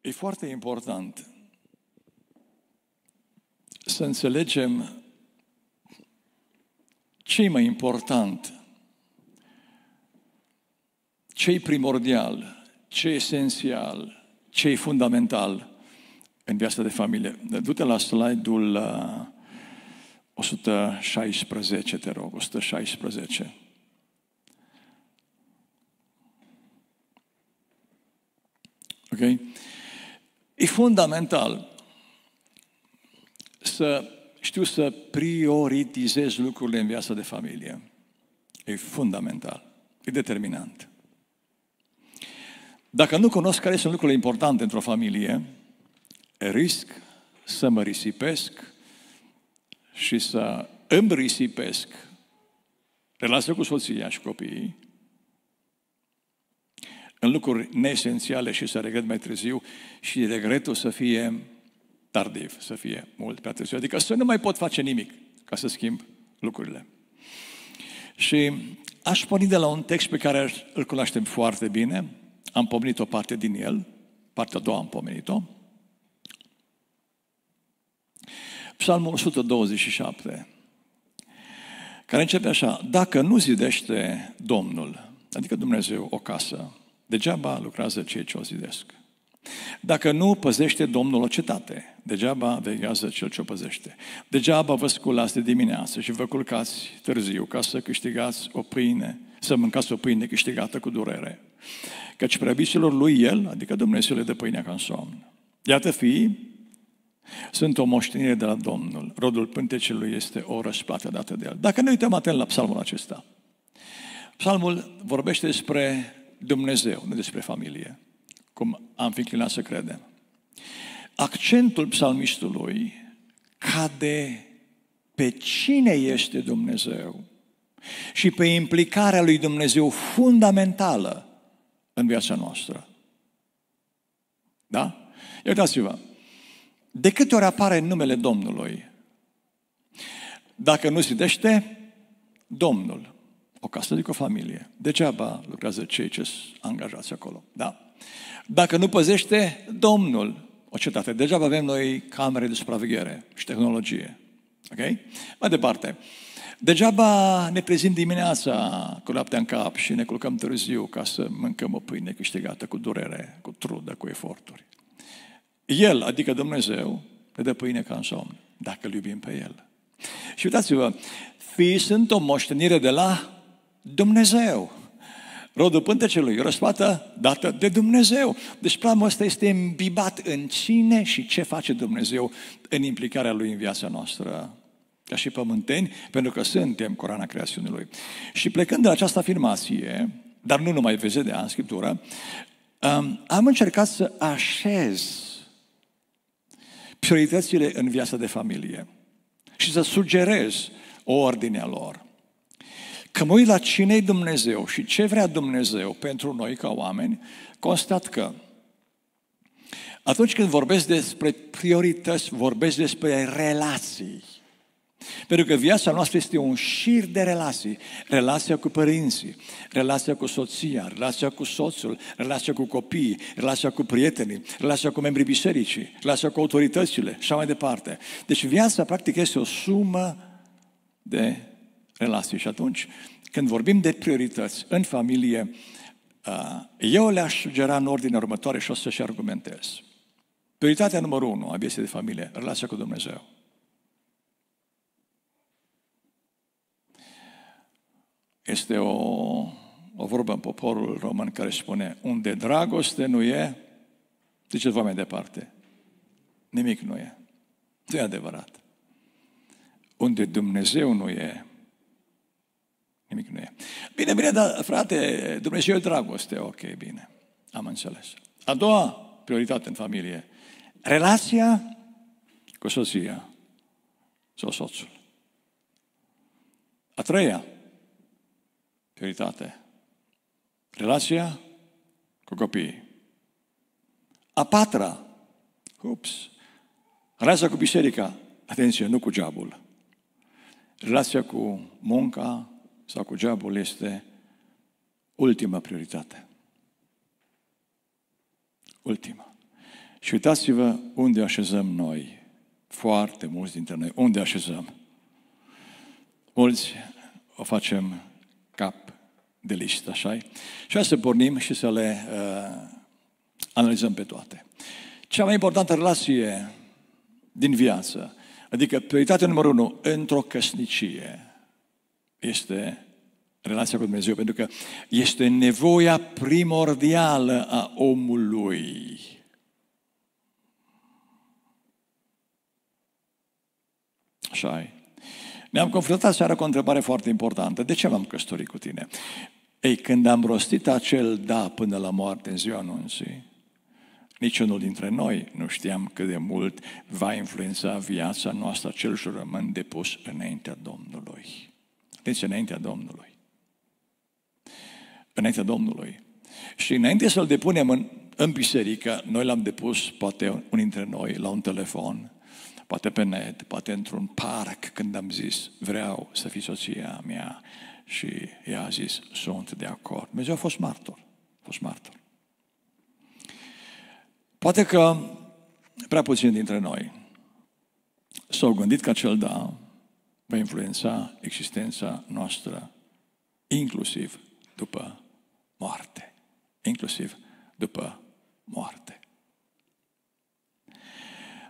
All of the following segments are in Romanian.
E foarte important să înțelegem ce e mai important, ce e primordial, ce e esențial, ce e fundamental în viața de familie. Du-te la slide-ul uh, 116, te rog, 116. Ok? E fundamental să știu să prioritizez lucrurile în viața de familie. E fundamental. E determinant. Dacă nu cunosc care sunt lucrurile importante într-o familie, risc să mă risipesc și să îmi risipesc relația cu soția și copiii în lucruri neesențiale și să regret mai târziu și regretul să fie tardiv, să fie mult prea târziu. Adică să nu mai pot face nimic ca să schimb lucrurile. Și aș porni de la un text pe care îl cunoaștem foarte bine, am pomenit o parte din el, partea a doua am pomenit-o. Psalmul 127, care începe așa, dacă nu zidește Domnul, adică Dumnezeu, o casă, degeaba lucrează cei ce o zidesc. Dacă nu păzește Domnul o cetate, degeaba veghează cel ce o păzește. Degeaba vă sculați de dimineață și vă culcați târziu ca să câștigați o pâine, să mâncați o pâine câștigată cu durere. Căci preabiților lui El, adică Dumnezeu le dă pâinea ca în somn. Iată fii, sunt o moștenire de la Domnul. Rodul pântecelui este o răsplată dată de El. Dacă ne uităm atent la psalmul acesta, psalmul vorbește despre Dumnezeu, nu despre familie, cum am fi inclinat să credem. Accentul psalmistului cade pe cine este Dumnezeu și pe implicarea lui Dumnezeu fundamentală în viața noastră. Da? Uitați-vă, de câte ori apare numele Domnului? Dacă nu zidește, Domnul. O casă, adică o familie. Degeaba lucrează cei ce sunt angajați acolo. Da? Dacă nu păzește Domnul o cetate, degeaba avem noi camere de supraveghere și tehnologie. Ok? Mai departe. Degeaba ne prezint dimineața cu laptea în cap și ne culcăm târziu ca să mâncăm o pâine câștigată cu durere, cu trudă, cu eforturi. El, adică Dumnezeu, ne dă pâine ca în somn, dacă îl iubim pe El. Și uitați-vă, fii sunt o moștenire de la Dumnezeu. Rodul pântecelui, răsplată dată de Dumnezeu. Deci planul ăsta este imbibat în cine și ce face Dumnezeu în implicarea Lui în viața noastră ca și pământeni, pentru că suntem corana creațiunii Lui. Și plecând de la această afirmație, dar nu numai vedea în Scriptură, am încercat să așez prioritățile în viața de familie și să sugerez o ordine a lor. Că mă uit la cine e Dumnezeu și ce vrea Dumnezeu pentru noi ca oameni, constat că atunci când vorbesc despre priorități, vorbesc despre relații. Pentru că viața noastră este un șir de relații. Relația cu părinții, relația cu soția, relația cu soțul, relația cu copiii, relația cu prietenii, relația cu membrii bisericii, relația cu autoritățile și așa mai departe. Deci viața practic este o sumă de relații. Și atunci, când vorbim de priorități în familie, eu le-aș sugera în ordine următoare și o să-și argumentez. Prioritatea numărul unu a vieții de familie, relația cu Dumnezeu. Este o, o vorbă în poporul român care spune, unde dragoste nu e, ziceți vă mai departe, nimic nu e. Nu e adevărat. Unde Dumnezeu nu e, nimic nu e. Bine, bine, dar frate, Dumnezeu e dragoste. Ok, bine. Am înțeles. A doua prioritate în familie, relația cu soția sau soțul. A treia, prioritate. Relația cu copiii. A patra, ups, relația cu biserica, atenție, nu cu geabul. Relația cu munca sau cu geabul este ultima prioritate. Ultima. Și uitați-vă unde așezăm noi. Foarte mulți dintre noi. Unde așezăm? Mulți o facem cap de listă, așa Și hai să pornim și să le uh, analizăm pe toate. Cea mai importantă relație din viață, adică prioritatea numărul unu într-o căsnicie, este relația cu Dumnezeu, pentru că este nevoia primordială a omului. Așa e. Ne-am confruntat seara cu o întrebare foarte importantă. De ce m-am căsătorit cu tine? Ei, când am rostit acel da până la moarte în ziua anunții, niciunul dintre noi nu știam cât de mult va influența viața noastră acel jurământ depus înaintea Domnului. Deci înaintea Domnului. Înaintea Domnului. Și înainte să-l depunem în, în biserică, noi l-am depus, poate unul dintre noi, la un telefon, poate pe net, poate într-un parc, când am zis, vreau să fii soția mea. Și ea a zis, sunt de acord. Dumnezeu a fost martor. A fost martor. Poate că prea puțin dintre noi s-au gândit că acel da va influența existența noastră, inclusiv după moarte. Inclusiv după moarte.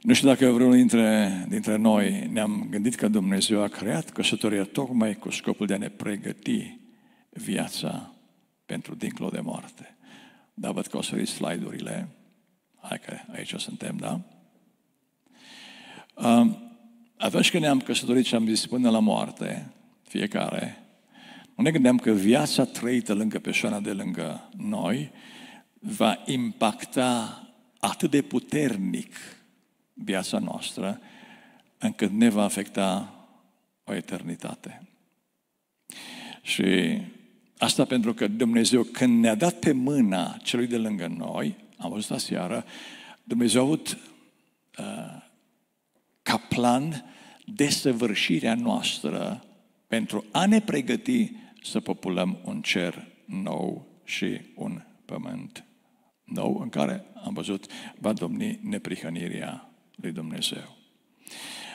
Nu știu dacă vreunul dintre, dintre noi ne-am gândit că Dumnezeu a creat căsătoria tocmai cu scopul de a ne pregăti viața pentru dincolo de moarte. Dar văd că o să slide-urile. Hai că aici suntem, da? Um, atunci când ne-am căsătorit și am zis până la moarte, fiecare, nu ne gândeam că viața trăită lângă persoana de lângă noi va impacta atât de puternic viața noastră, încât ne va afecta o eternitate. Și asta pentru că Dumnezeu, când ne-a dat pe mâna celui de lângă noi, am văzut aseară, Dumnezeu a avut uh, ca plan desăvârșirea noastră pentru a ne pregăti să populăm un cer nou și un pământ nou în care, am văzut, va domni neprihănirea lui Dumnezeu.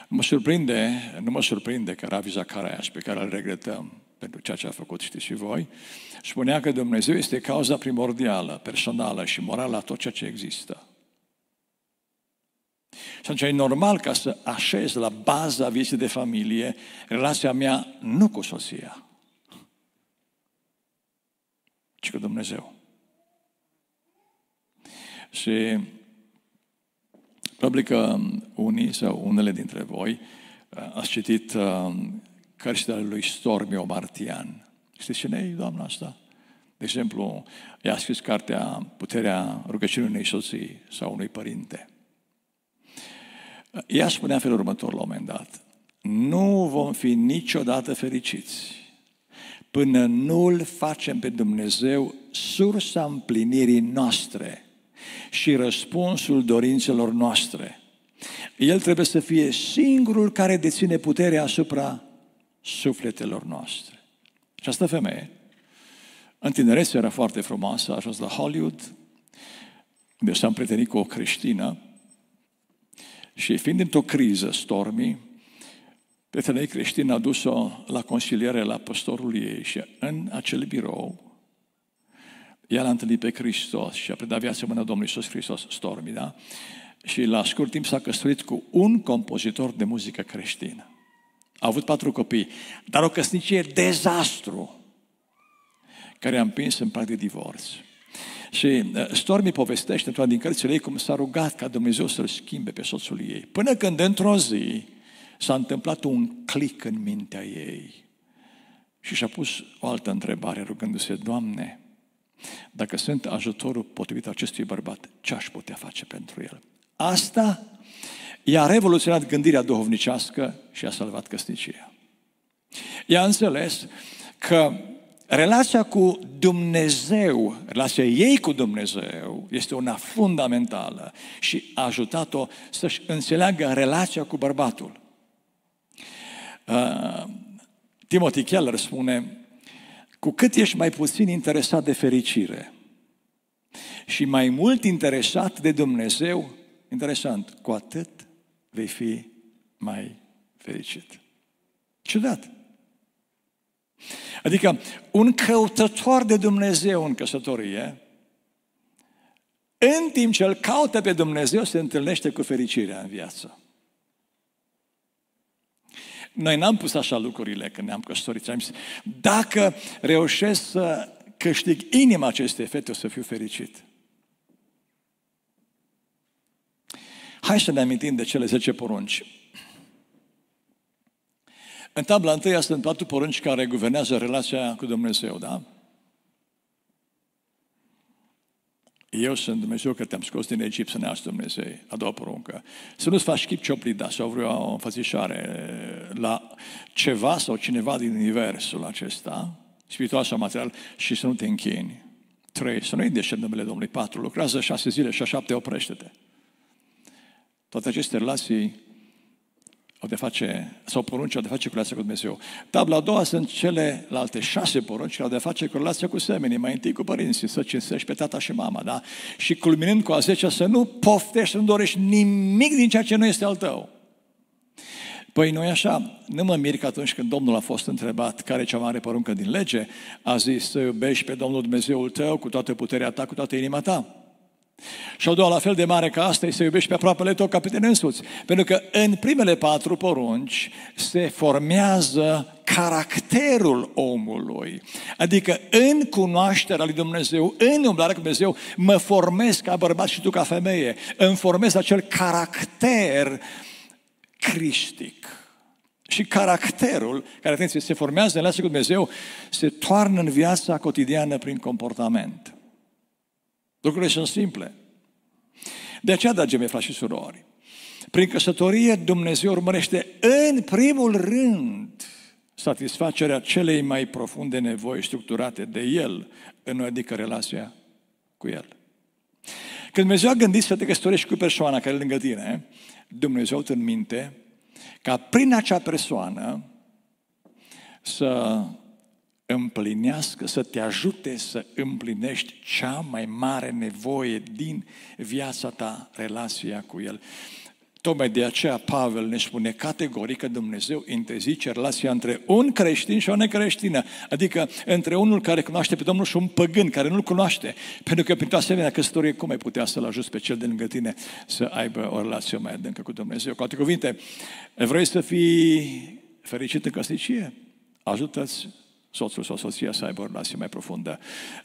Mă surprinde, nu mă surprinde că Ravi Zacarias, pe care îl regretăm pentru ceea ce a făcut, știți și voi, spunea că Dumnezeu este cauza primordială, personală și morală a tot ceea ce există. Și atunci e normal ca să așez la baza vieții de familie relația mea nu cu soția, ci cu Dumnezeu. Și Probabil că unii sau unele dintre voi uh, ați citit uh, cărțile lui Stormi Omartian. Știți cine e doamna asta? De exemplu, ea a scris cartea Puterea rugăciunii unei soții sau unui părinte. Ea spunea felul următor la un moment dat. Nu vom fi niciodată fericiți până nu îl facem pe Dumnezeu sursa împlinirii noastre și răspunsul dorințelor noastre. El trebuie să fie singurul care deține puterea asupra sufletelor noastre. Și Această femeie, în tinerețe era foarte frumoasă, a ajuns la Hollywood, unde s-a împrietenit cu o creștină și fiind într-o criză stormii, prietenea ei creștină a dus-o la consiliere la pastorul ei și în acel birou ea l-a întâlnit pe Hristos și a predat viața mâna Domnului Iisus Hristos, Stormi, da? Și la scurt timp s-a căsătorit cu un compozitor de muzică creștină. A avut patru copii, dar o căsnicie dezastru care a împins în prag de divorț. Și uh, Stormi povestește într-una din cărțile ei cum s-a rugat ca Dumnezeu să-l schimbe pe soțul ei. Până când într-o zi s-a întâmplat un clic în mintea ei și și-a pus o altă întrebare rugându-se, Doamne, dacă sunt ajutorul potrivit acestui bărbat, ce aș putea face pentru el? Asta i-a revoluționat gândirea duhovnicească și a salvat căsnicia. Ea a înțeles că relația cu Dumnezeu, relația ei cu Dumnezeu este una fundamentală și a ajutat-o să-și înțeleagă relația cu bărbatul. Uh, Timothy Keller spune, cu cât ești mai puțin interesat de fericire și mai mult interesat de Dumnezeu, interesant, cu atât vei fi mai fericit. Ciudat. Adică un căutător de Dumnezeu în căsătorie, în timp ce îl caută pe Dumnezeu, se întâlnește cu fericirea în viață. Noi n-am pus așa lucrurile când ne-am căsătorit. Am zis, dacă reușesc să câștig inima acestei fete, o să fiu fericit. Hai să ne amintim de cele 10 porunci. În tabla întâia sunt patru porunci care guvernează relația cu Dumnezeu, da? Eu sunt Dumnezeu că te-am scos din Egipt să ne Dumnezeu. A doua poruncă. Să nu-ți faci chip cioplida sau vreau o înfățișare la ceva sau cineva din universul acesta, spiritual sau material, și să nu te închini. Trei, să nu-i deșert numele Domnului. Patru, lucrează șase zile și a șapte oprește-te. Toate aceste relații au de face, sau porunci au de face cu relația cu Dumnezeu. Tabla a doua sunt celelalte șase porunci care au de face cu relația cu semenii, mai întâi cu părinții, să cinstești pe tata și mama, da? Și culminând cu a zecea, să nu poftești, să nu dorești nimic din ceea ce nu este al tău. Păi nu așa, nu mă mir că atunci când Domnul a fost întrebat care e cea mare poruncă din lege, a zis să iubești pe Domnul Dumnezeul tău cu toată puterea ta, cu toată inima ta. Și o doua la fel de mare ca asta e să iubești pe aproapele tău ca pe tine însuți. Pentru că în primele patru porunci se formează caracterul omului. Adică în cunoașterea lui Dumnezeu, în umblarea cu Dumnezeu, mă formez ca bărbat și tu ca femeie. Îmi formez acel caracter cristic. Și caracterul, care, atenție, se formează în relația cu Dumnezeu, se toarnă în viața cotidiană prin comportament. Lucrurile sunt simple. De aceea, dragii mei, frați și surori, prin căsătorie Dumnezeu urmărește în primul rând satisfacerea celei mai profunde nevoi structurate de El, în adică relația cu El. Când Dumnezeu a gândit să te căsătorești cu persoana care e lângă tine, Dumnezeu te în minte ca prin acea persoană să împlinească, să te ajute să împlinești cea mai mare nevoie din viața ta, relația cu El. Tocmai de aceea Pavel ne spune categoric că Dumnezeu interzice relația între un creștin și o necreștină, adică între unul care cunoaște pe Domnul și un păgân care nu-L cunoaște. Pentru că prin o asemenea căsătorie, cum ai putea să-L ajuți pe cel de lângă tine să aibă o relație mai adâncă cu Dumnezeu? Cu alte cuvinte, vrei să fii fericit în căsnicie? Ajută-ți soțul sau soția să aibă o relație mai profundă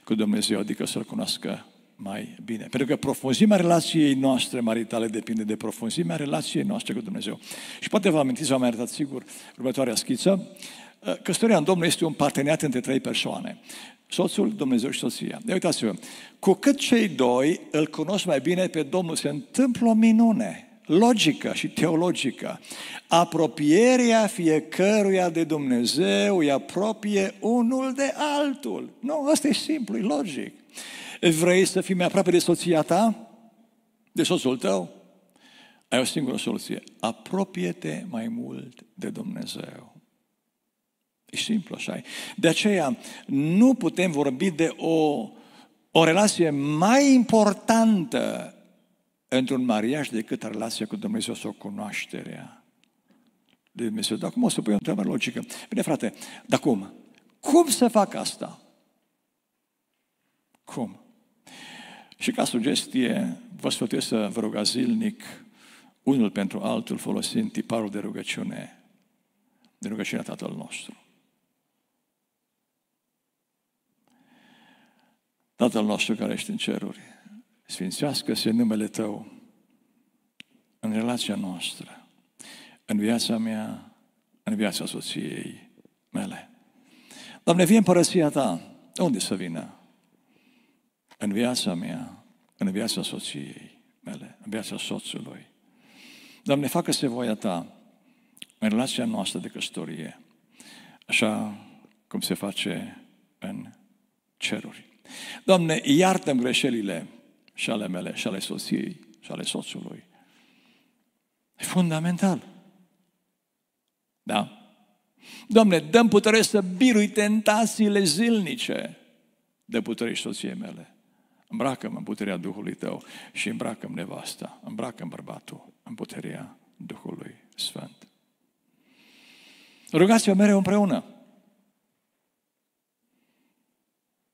cu Dumnezeu, adică să-L cunoască mai bine. Pentru că profunzimea relației noastre maritale depinde de profunzimea relației noastre cu Dumnezeu. Și poate vă amintiți, v-am arătat sigur următoarea schiță, căsătoria în Domnul este un parteneriat între trei persoane. Soțul, Dumnezeu și soția. De uitați-vă, cu cât cei doi îl cunosc mai bine pe Domnul, se întâmplă o minune logică și teologică. Apropierea fiecăruia de Dumnezeu îi apropie unul de altul. Nu, asta e simplu, e logic. Vrei să fii mai aproape de soția ta? De soțul tău? Ai o singură soluție. Apropie-te mai mult de Dumnezeu. E simplu, așa De aceea, nu putem vorbi de o, o relație mai importantă într-un mariaj decât relația cu Dumnezeu sau cunoașterea de Dumnezeu. Dar acum o să pui o întrebare logică. Bine, frate, dar cum? Cum să fac asta? Cum? Și ca sugestie, vă sfătuiesc să vă rugați zilnic unul pentru altul folosind tiparul de rugăciune, de rugăciunea Tatăl nostru. Tatăl nostru care ești în ceruri, sfințească-se numele Tău în relația noastră, în viața mea, în viața soției mele. Doamne, vie împărăția Ta. Unde să vină? În viața mea, în viața soției mele, în viața soțului. Doamne, facă-se voia Ta în relația noastră de căsătorie, așa cum se face în ceruri. Doamne, iartă-mi greșelile și ale mele, și ale soției, și ale soțului. E fundamental. Da? Doamne, dăm putere să birui tentațiile zilnice de putere și soției mele. îmbracă-mă în puterea Duhului tău și îmbracă-mi nevasta, îmbracă bărbatul în puterea Duhului Sfânt. Rugați-vă mereu împreună.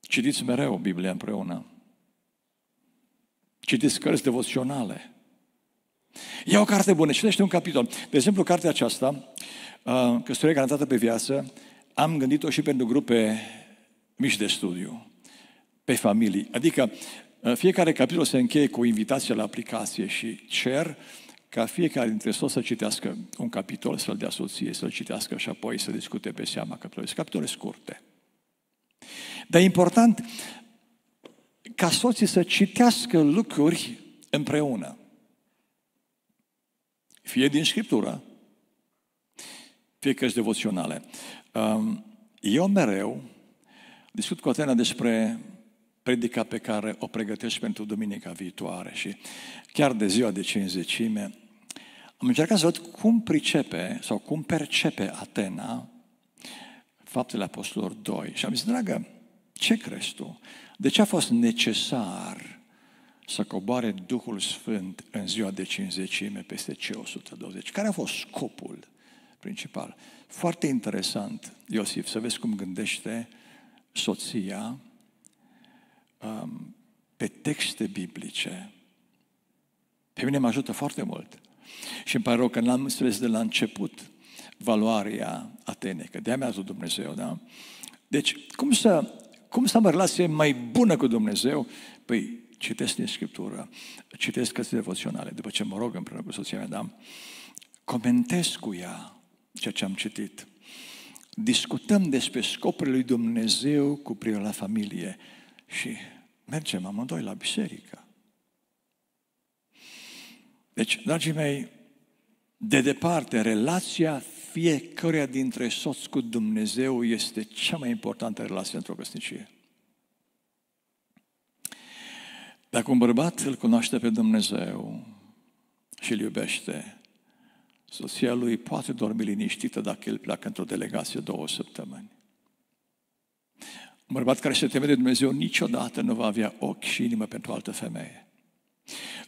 Citiți mereu Biblia împreună. Citiți cărți devoționale. Ia o carte bună, citește un capitol. De exemplu, cartea aceasta, uh, Căsătorie garantată pe viață, am gândit-o și pentru grupe mici de studiu, pe familii. Adică uh, fiecare capitol se încheie cu o invitație la aplicație și cer ca fiecare dintre soți să citească un capitol, să-l dea soție, să-l citească și apoi să discute pe seama capitolului. Capitole scurte. Dar e important ca soții să citească lucruri împreună. Fie din Scriptură, fie cărți devoționale. Um, eu mereu discut cu Atena despre predica pe care o pregătesc pentru duminica viitoare și chiar de ziua de cinzecime am încercat să văd cum pricepe sau cum percepe Atena faptele apostolilor 2. Și am zis, dragă, ce crezi tu? De ce a fost necesar să coboare Duhul Sfânt în ziua de cinzecime peste cei 120? Care a fost scopul principal? Foarte interesant, Iosif, să vezi cum gândește soția um, pe texte biblice. Pe mine mă ajută foarte mult. Și îmi pare rău că n-am înțeles de la început valoarea Atenei, că de-aia mi-a Dumnezeu, da? Deci, cum să cum să am o relație mai bună cu Dumnezeu? Păi, citesc din Scriptură, citesc cărți devoționale, după ce mă rog împreună cu soția mea, da? Comentez cu ea ceea ce am citit. Discutăm despre scopurile lui Dumnezeu cu privire la familie și mergem amândoi la biserică. Deci, dragii mei, de departe, relația fiecăruia dintre soți cu Dumnezeu este cea mai importantă relație într-o căsnicie. Dacă un bărbat îl cunoaște pe Dumnezeu și îl iubește, soția lui poate dormi liniștită dacă el pleacă într-o delegație două săptămâni. Un bărbat care se teme de Dumnezeu niciodată nu va avea ochi și inimă pentru altă femeie.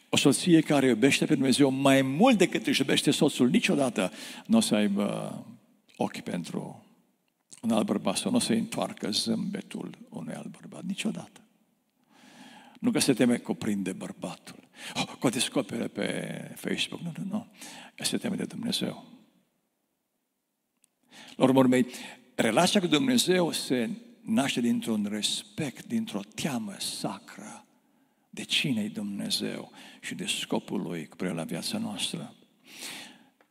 O soție care iubește pe Dumnezeu mai mult decât își iubește soțul, niciodată nu o să aibă ochi pentru un alt bărbat sau nu o să întoarcă zâmbetul unui alt bărbat. Niciodată. Nu că se teme că prinde bărbatul. Oh, că o descopere pe Facebook. Nu, nu, nu. Că se teme de Dumnezeu. La urmă urmei, relația cu Dumnezeu se naște dintr-un respect, dintr-o teamă sacră de cine e Dumnezeu și de scopul Lui cu la viața noastră.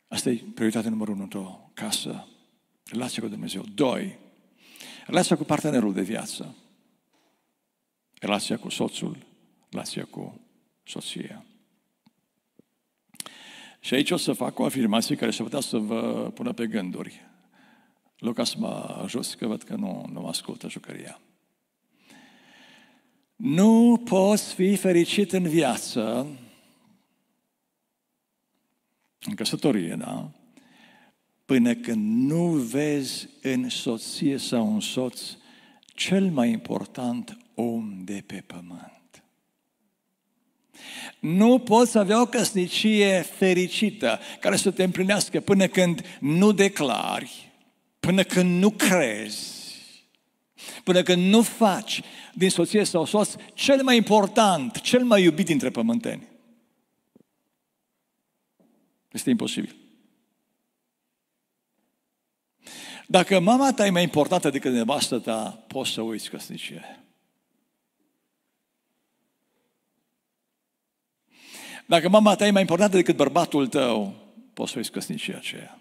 Asta e prioritatea numărul unu într-o casă. Relația cu Dumnezeu. Doi, relația cu partenerul de viață. Relația cu soțul, relația cu soția. Și aici o să fac o afirmație care să putea să vă pună pe gânduri. Lucas mă jos că văd că nu, nu mă ascultă jucăria. Nu poți fi fericit în viață, în căsătorie, da? Până când nu vezi în soție sau în soț cel mai important om de pe pământ. Nu poți avea o căsnicie fericită care să te împlinească până când nu declari, până când nu crezi, până când nu faci din soție sau soț cel mai important, cel mai iubit dintre pământeni. Este imposibil. Dacă mama ta e mai importantă decât nevastă ta, poți să uiți căsnicie. Dacă mama ta e mai importantă decât bărbatul tău, poți să uiți căsnicia aceea.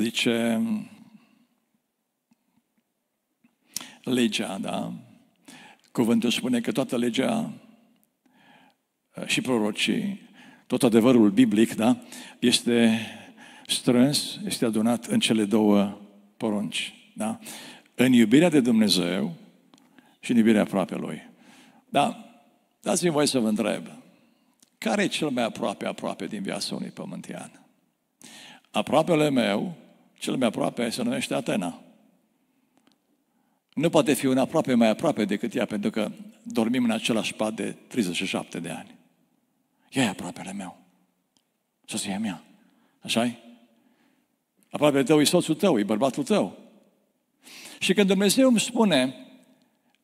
Zice legea, da? Cuvântul spune că toată legea uh, și prorocii, tot adevărul biblic, da? Este strâns, este adunat în cele două porunci, da? În iubirea de Dumnezeu și în iubirea aproape Lui. Da, dați-mi voi să vă întreb, care e cel mai aproape aproape din viața unui pământian? Aproapele meu cel mai aproape se numește Atena. nu poate fi un aproape mai aproape decât ea, pentru că dormim în același pat de 37 de ani. Ea e aproapele meu. Soția mea. așa -i? Aproape tău e soțul tău, e bărbatul tău. Și când Dumnezeu îmi spune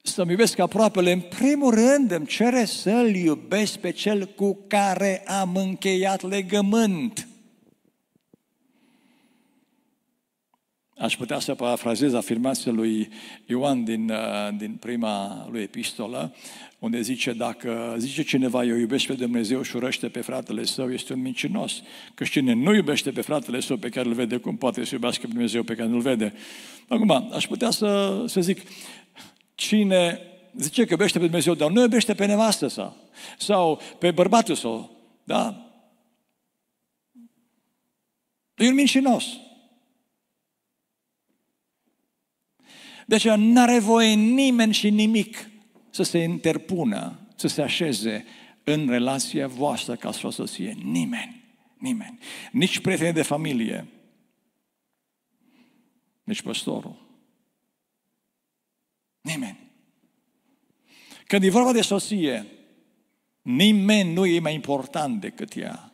să-mi iubesc aproapele, în primul rând îmi cere să-L iubesc pe Cel cu care am încheiat legământ. Aș putea să parafrazez afirmația lui Ioan din, uh, din prima lui epistolă, unde zice, dacă zice cineva, eu iubesc pe Dumnezeu și urăște pe fratele său, este un mincinos. Că cine nu iubește pe fratele său pe care îl vede, cum poate să iubească pe Dumnezeu pe care nu-l vede? Acum, aș putea să, să zic, cine zice că iubește pe Dumnezeu, dar nu iubește pe nevastă sa, sau pe bărbatul său, da? E un mincinos. Deci nu are voie nimeni și nimic să se interpună, să se așeze în relația voastră ca soție. Nimeni. Nimeni. Nici prieteni de familie. Nici păstorul. Nimeni. Când e vorba de soție, nimeni nu e mai important decât ea.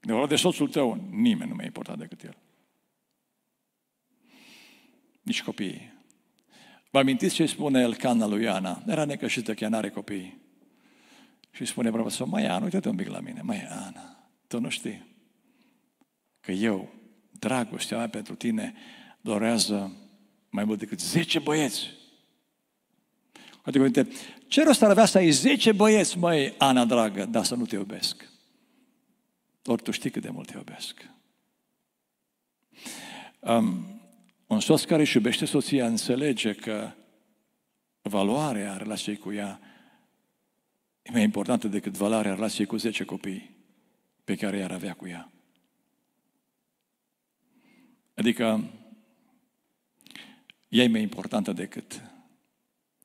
Când e vorba de soțul tău, nimeni nu mai e important decât el nici copii. Vă amintiți ce spune Elcana lui Iana? Era necășită că ea n-are copii. Și spune bărbatul, mai Ana, uite-te un pic la mine, mai Ana, tu nu știi că eu, dragostea mea pentru tine, dorează mai mult decât 10 băieți. Adică, uite, ce rost ar avea să ai 10 băieți, măi, Ana dragă, dar să nu te iubesc? Ori tu știi cât de mult te iubesc. Um, un soț care își iubește soția înțelege că valoarea relației cu ea e mai importantă decât valoarea relației cu 10 copii pe care i-ar avea cu ea. Adică ea e mai importantă decât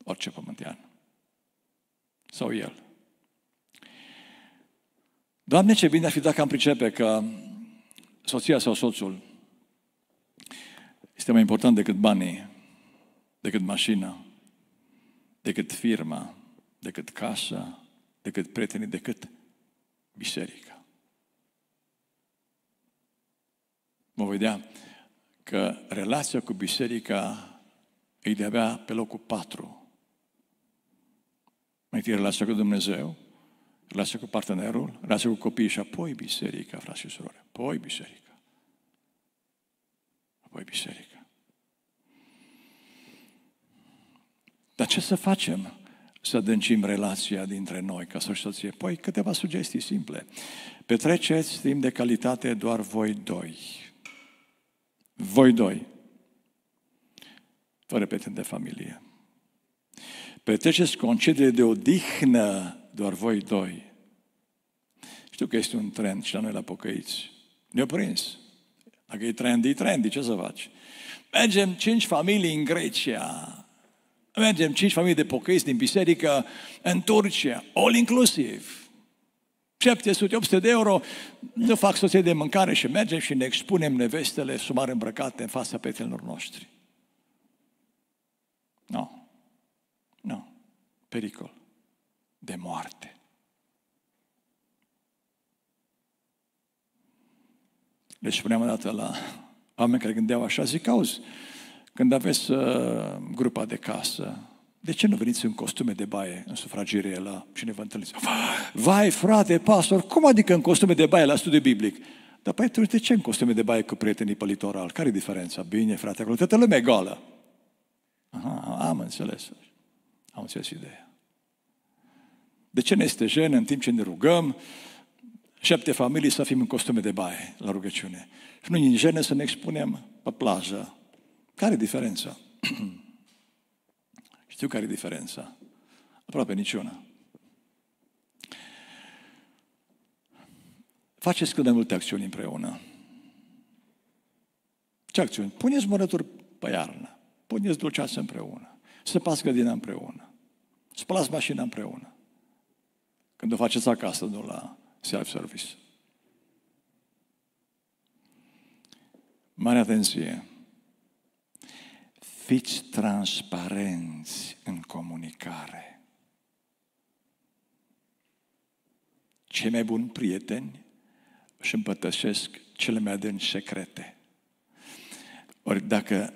orice pământean. Sau el. Doamne, ce bine ar fi dacă am pricepe că soția sau soțul este mai important decât banii, decât mașina, decât firma, decât casa, decât prietenii, decât biserica. Mă vedea că relația cu biserica e de-abia pe locul patru. Mai întâi relația cu Dumnezeu, relația cu partenerul, relația cu copiii și apoi biserica, frați și surori, apoi biserica apoi biserică. Dar ce să facem să adâncim relația dintre noi ca soție? Păi câteva sugestii simple. Petreceți timp de calitate doar voi doi. Voi doi. Fără prieteni de familie. Petreceți concediile de odihnă doar voi doi. Știu că este un trend și la noi la pocăiți. Ne-a prins. Dacă e trendy, e trendy, ce să faci? Mergem cinci familii în Grecia, mergem cinci familii de pocăiți din biserică în Turcia, all inclusive. 700-800 de euro, nu fac soție de mâncare și mergem și ne expunem nevestele sumar îmbrăcate în fața prietenilor noștri. Nu. No. Nu. No. Pericol. De moarte. Le spuneam odată la oameni care gândeau așa, zic, auzi, când aveți uh, grupa de casă, de ce nu veniți în costume de baie, în sufragerie la cine vă întâlniți? Vai, frate, pastor, cum adică în costume de baie la studiu biblic? Dar păi tu de ce în costume de baie cu prietenii pe litoral? Care e diferența? Bine, frate, acolo toată lumea e goală. Aha, am înțeles. Am înțeles ideea. De ce ne este jenă în timp ce ne rugăm? șapte familii să fim în costume de baie la rugăciune. Și nu în gene să ne expunem pe plajă. Care e diferența? Știu care e diferența. Aproape niciuna. Faceți cât de multe acțiuni împreună. Ce acțiuni? Puneți mărături pe iarnă. Puneți dulceață împreună. Săpați grădina împreună. Spălați mașina împreună. Când o faceți acasă, nu la self-service. Mare atenție! Fiți transparenți în comunicare. Cei mai buni prieteni își împătășesc cele mai adânci secrete. Ori dacă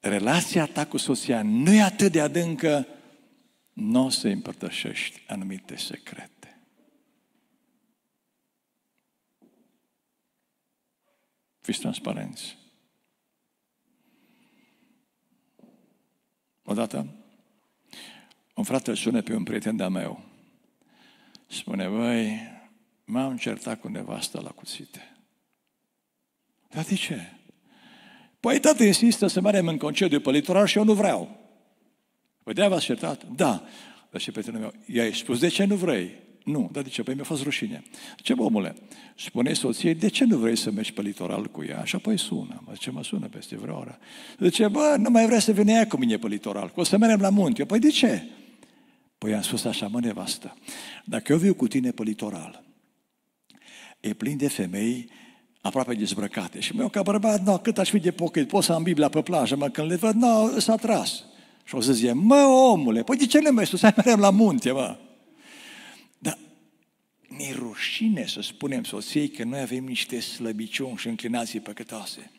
relația ta cu soția nu e atât de adâncă, nu o să împărtășești anumite secrete. Fiți transparenți. Odată, un frate îl sună pe un prieten de-a meu. Spune, băi, m-am certat cu nevasta la cuțite. Dar de ce? Păi tată insistă să mergem în concediu pe litoral și eu nu vreau. Păi de-aia v-ați certat? Da. Dar și prietenul meu, i-ai spus de ce nu vrei? Nu. Dar de ce? Păi mi-a fost rușine. Ce, omule, spune soției, de ce nu vrei să mergi pe litoral cu ea? Și apoi sună. Mă ce mă sună peste vreo oră. Zice, bă, nu mai vrea să vină ea cu mine pe litoral, că o să mergem la munte. Eu, păi de ce? Păi am spus așa, mă nevastă, dacă eu viu cu tine pe litoral, e plin de femei aproape dezbrăcate. Și eu ca bărbat, no, cât aș fi de pochet, pot să am Biblia pe plajă, mă, când le văd, no, s-a tras. Și o să zice, mă, omule, păi de ce nu mai să mergem la munte, mă? Dar ne rușine să spunem soției că noi avem niște slăbiciuni și înclinații păcătoase.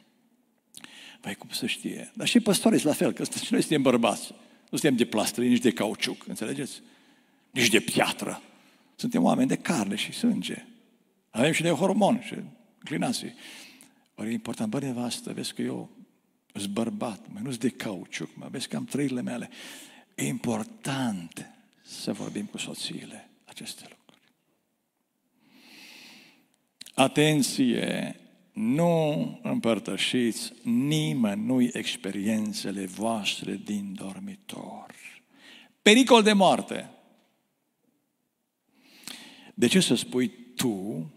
Păi cum să știe? Dar și păstorii la fel, că noi suntem bărbați. Nu suntem de plastri, nici de cauciuc, înțelegeți? Nici de piatră. Suntem oameni de carne și sânge. Avem și de hormoni și inclinații. Ori e important, bă, nevastă, vezi că eu sunt bărbat, mai nu de cauciuc, mă vezi că am trăirile mele. E important să vorbim cu soțiile aceste lucruri. Atenție! Nu împărtășiți nimănui experiențele voastre din dormitor. Pericol de moarte. De ce să spui tu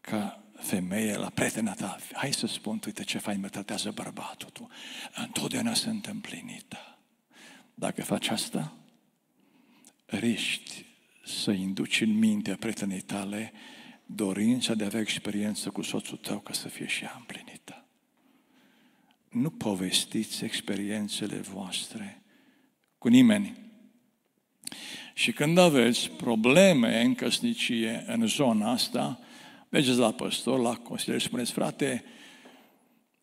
ca femeie la prietena ta, hai să spun, uite ce fain mă tratează bărbatul tu. Întotdeauna sunt împlinită. Dacă faci asta, riști să induci în mintea prietenei tale dorința de a avea experiență cu soțul tău ca să fie și ea împlinită. Nu povestiți experiențele voastre cu nimeni. Și când aveți probleme în căsnicie în zona asta, mergeți la păstor, la consilier și spuneți, frate,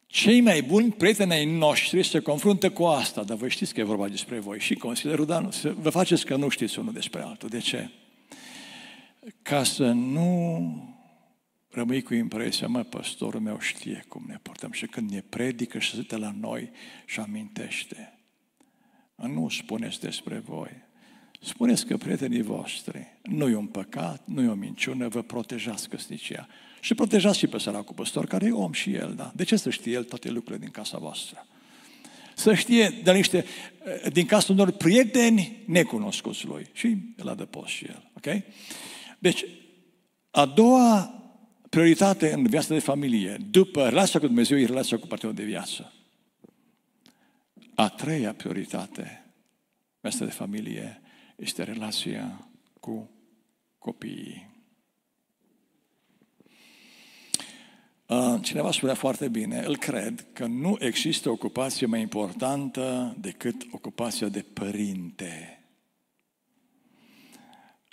cei mai buni prieteni ai noștri se confruntă cu asta, dar voi știți că e vorba despre voi. Și consilierul, dar vă faceți că nu știți unul despre altul. De ce? Ca să nu rămâi cu impresia, mă, păstorul meu știe cum ne portăm și când ne predică și se la noi și amintește. Nu spuneți despre voi. Spuneți că prietenii voștri nu e un păcat, nu e o minciună, vă protejați căsnicia. Și protejați și pe săracul păstor, care e om și el, da? De ce să știe el toate lucrurile din casa voastră? Să știe de niște, din casa unor prieteni necunoscuți lui. Și el adăpost și el, ok? Deci, a doua prioritate în viața de familie, după relația cu Dumnezeu, e relația cu partenerul de viață. A treia prioritate, viața de familie, este relația cu copiii. Cineva spunea foarte bine, îl cred că nu există ocupație mai importantă decât ocupația de părinte.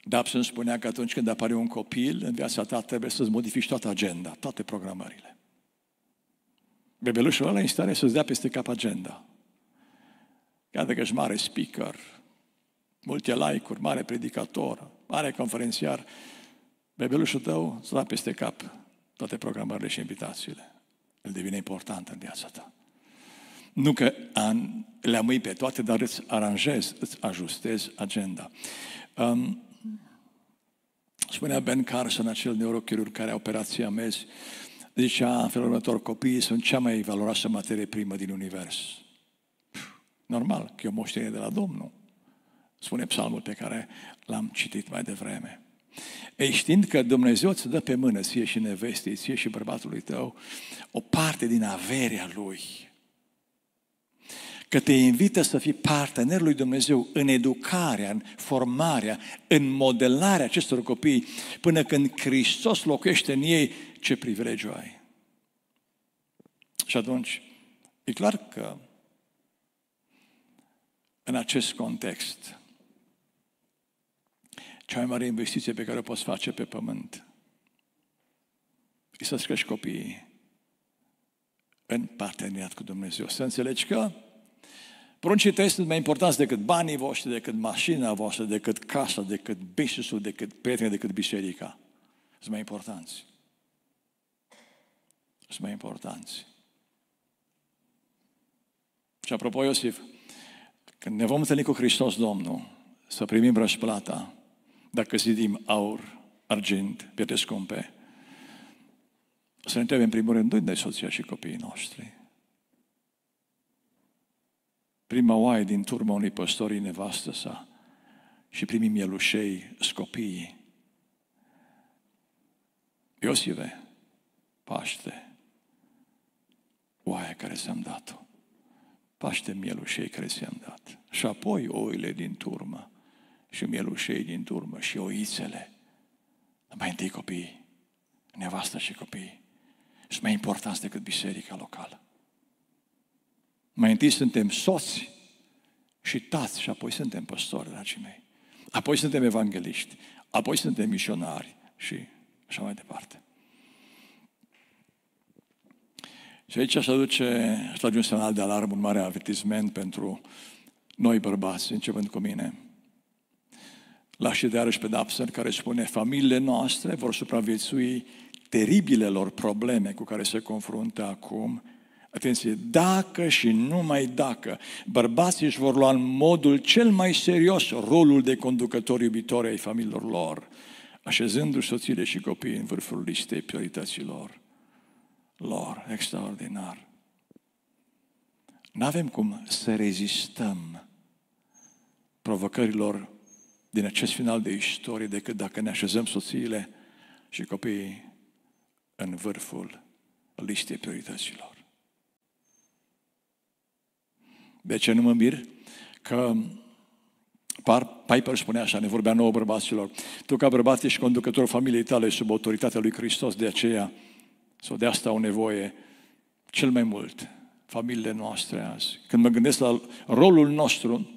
Dobson spunea că atunci când apare un copil în viața ta trebuie să-ți modifici toată agenda, toate programările. Bebelușul ăla e în stare să-ți dea peste cap agenda. Chiar dacă ești mare speaker, multe like-uri, mare predicator, mare conferențiar, bebelușul tău să da peste cap toate programările și invitațiile. El devine important în viața ta. Nu că an, le-am pe toate, dar îți aranjezi, îți ajustezi agenda. Um, spunea Ben Carson, acel neurochirurg care a operat siamezi, zicea în felul următor, copiii sunt cea mai valoroasă materie primă din univers. Normal, că e o moștenire de la Domnul spune psalmul pe care l-am citit mai devreme. Ei, știind că Dumnezeu îți dă pe mână, ție și nevestei, ție și bărbatului tău, o parte din averea Lui, că te invită să fii partenerul lui Dumnezeu în educarea, în formarea, în modelarea acestor copii, până când Hristos locuiește în ei, ce privilegiu ai. Și atunci, e clar că în acest context, cea mai mare investiție pe care o poți face pe pământ e să-ți crești copiii în parteneriat cu Dumnezeu. Să înțelegi că pruncii tăi sunt mai importanți decât banii voștri, decât mașina voastră, decât casa, decât business decât prietenii, decât biserica. Sunt mai importanți. Sunt mai importanți. Și apropo, Iosif, când ne vom întâlni cu Hristos Domnul, să primim răsplata, dacă zidim aur, argint, pietre scumpe, să ne întrebem în primul rând de soția și copiii noștri. Prima oaie din turma unui păstori nevastă sa și primii mielușei scopii. Iosive, Paște, oaia care ți-am dat-o. Paște mielușei care ți-am dat. Și apoi oile din turmă și mielușei din turmă și oițele. Mai întâi copiii, nevastă și copiii. Sunt mai importanți decât biserica locală. Mai întâi suntem soți și tați și apoi suntem păstori, dragii mei. Apoi suntem evangeliști, apoi suntem misionari și așa mai departe. Și aici se aduce, se un semnal de alarmă, un mare avertisment pentru noi bărbați, începând cu mine. La și de iarăși pedapsă care spune, familiile noastre vor supraviețui teribilelor probleme cu care se confruntă acum, atenție, dacă și numai dacă bărbații își vor lua în modul cel mai serios rolul de conducător iubitor ai familiilor lor, așezându-și soțiile și copiii în vârful listei priorităților lor, extraordinar. Nu avem cum să rezistăm provocărilor din acest final de istorie decât dacă ne așezăm soțiile și copiii în vârful listei priorităților. De ce nu mă mir? Că Piper spune așa, ne vorbea nouă bărbaților, tu ca bărbat ești conducătorul familiei tale sub autoritatea lui Hristos, de aceea, sau de asta au nevoie cel mai mult familiile noastre azi. Când mă gândesc la rolul nostru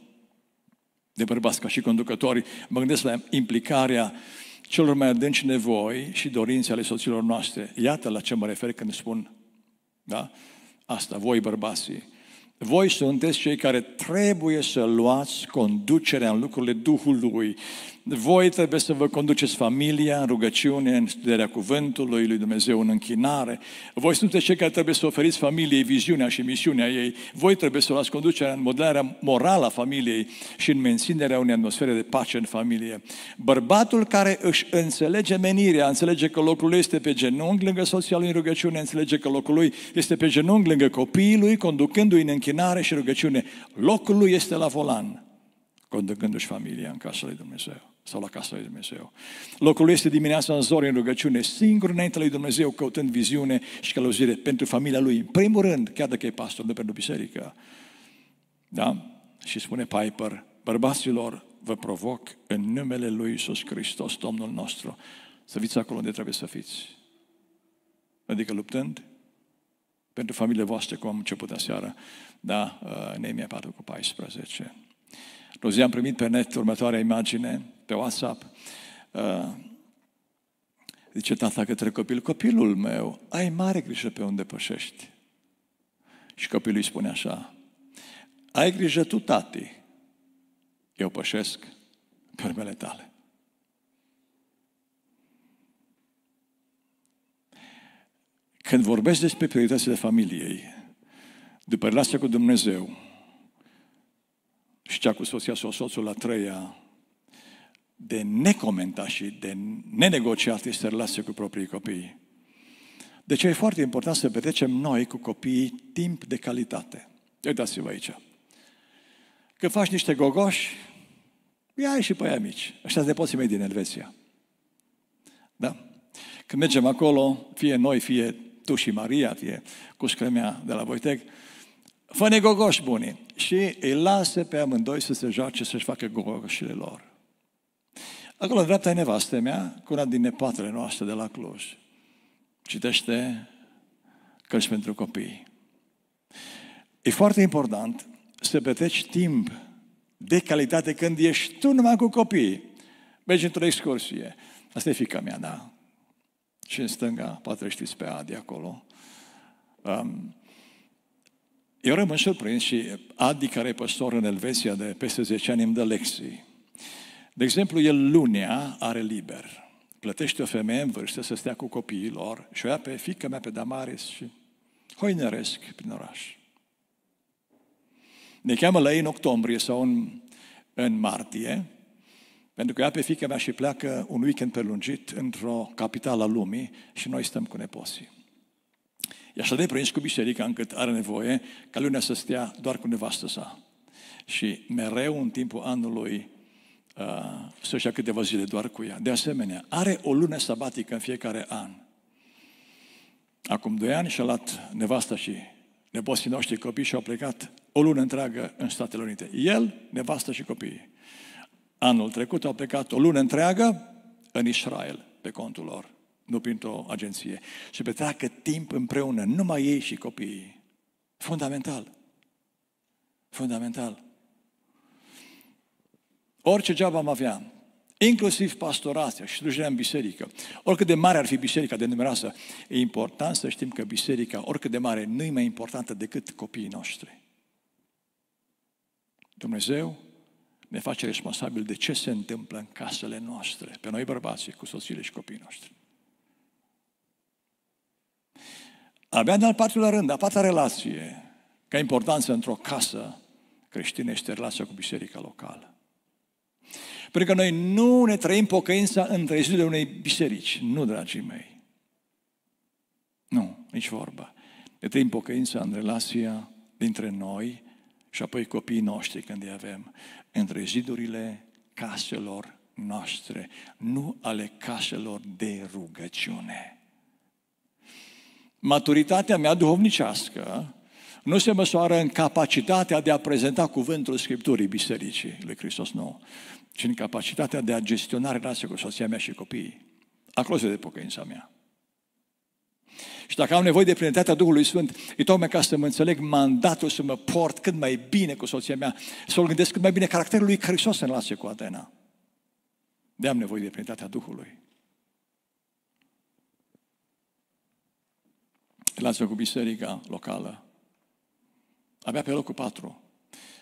de bărbați ca și conducători, mă gândesc la implicarea celor mai adânci nevoi și dorințe ale soților noastre. Iată la ce mă refer când spun, da? Asta, voi bărbații. Voi sunteți cei care trebuie să luați conducerea în lucrurile Duhului, voi trebuie să vă conduceți familia în rugăciune, în studierea cuvântului lui Dumnezeu, în închinare. Voi sunteți cei care trebuie să oferiți familiei viziunea și misiunea ei. Voi trebuie să luați conducerea în modelarea morală a familiei și în menținerea unei atmosfere de pace în familie. Bărbatul care își înțelege menirea, înțelege că locul lui este pe genunchi lângă soția lui în rugăciune, înțelege că locul lui este pe genunchi lângă copiii lui, conducându-i în închinare și rugăciune. Locul lui este la volan, conducându-și familia în casa lui Dumnezeu sau la casa lui Dumnezeu. Locul este dimineața în zori în rugăciune, singur înainte lui Dumnezeu, căutând viziune și călăuzire pentru familia lui. În primul rând, chiar dacă e pastor, de pentru biserică. Da? Și spune Piper, bărbaților, vă provoc în numele lui Iisus Hristos, Domnul nostru, să fiți acolo unde trebuie să fiți. Adică luptând pentru familiile voastre, cum am început aseară, da, uh, Neemia 4 cu 14. O zi am primit pe net următoarea imagine, pe WhatsApp. Uh, zice tata către copil, copilul meu, ai mare grijă pe unde pășești. Și copilul îi spune așa, ai grijă tu, tati, eu pășesc pe urmele tale. Când vorbești despre prioritățile familiei, după relația cu Dumnezeu, și cea cu soția sau soțul la treia, de necomentat și de nenegociat este relația cu proprii copii. Deci e foarte important să petrecem noi cu copiii timp de calitate. Uitați-vă aici. Când faci niște gogoși, ia și pe aia mici. Așa de poți mei din Elveția. Da? Când mergem acolo, fie noi, fie tu și Maria, fie cu scremea de la Voitec, fă gogoși buni. Și îi lasă pe amândoi să se joace, să-și facă gogoșile lor. Acolo, în dreapta e nevastă mea, cu una din nepoatele noastre de la Cluj. Citește cărți pentru copii. E foarte important să petreci timp de calitate când ești tu numai cu copii. Mergi într-o excursie. Asta e fica mea, da. Și în stânga, poate știți pe Adi acolo. Um, eu rămân surprins și Adi, care e păstor în Elveția de peste 10 ani, îmi dă lecții. De exemplu, el lunea are liber. Plătește o femeie în vârstă să stea cu copiii lor și o ia pe fica mea pe Damaris și hoinăresc prin oraș. Ne cheamă la ei în octombrie sau în, în martie, pentru că ea pe fica mea și pleacă un weekend prelungit într-o capitală a lumii și noi stăm cu nepoții. E așa de prins cu biserica încât are nevoie ca lunea să stea doar cu nevastă sa. Și mereu în timpul anului uh, să-și ia câteva zile doar cu ea. De asemenea, are o lună sabatică în fiecare an. Acum doi ani și-a luat nevasta și nepoții noștri copii și au plecat o lună întreagă în Statele Unite. El, nevasta și copiii. Anul trecut au plecat o lună întreagă în Israel, pe contul lor, nu printr-o agenție. Și petreacă timp împreună, numai ei și copiii. Fundamental. Fundamental. Orice job am avea, inclusiv pastorația și slujirea în biserică, oricât de mare ar fi biserica de numeroasă, e important să știm că biserica, oricât de mare, nu e mai importantă decât copiii noștri. Dumnezeu ne face responsabil de ce se întâmplă în casele noastre, pe noi bărbații, cu soțiile și copiii noștri. Abia de al patrulea rând, a patra relație, ca importanță într-o casă creștină este relația cu biserica locală. Pentru că noi nu ne trăim pocăința între zilele unei biserici. Nu, dragii mei. Nu, nici vorba. Ne trăim pocăința în relația dintre noi și apoi copiii noștri când îi avem între zidurile caselor noastre, nu ale caselor de rugăciune. Maturitatea mea duhovnicească nu se măsoară în capacitatea de a prezenta cuvântul Scripturii Bisericii lui Hristos nou, ci în capacitatea de a gestiona relația cu soția mea și copiii. Acolo se de pocăința mea. Și dacă am nevoie de plinătatea Duhului Sfânt, e tocmai ca să mă înțeleg mandatul să mă port cât mai bine cu soția mea, să-l gândesc cât mai bine caracterul lui Hristos în relație cu Atena. De am nevoie de plinătatea Duhului. Relația cu biserica locală. Abia pe locul patru.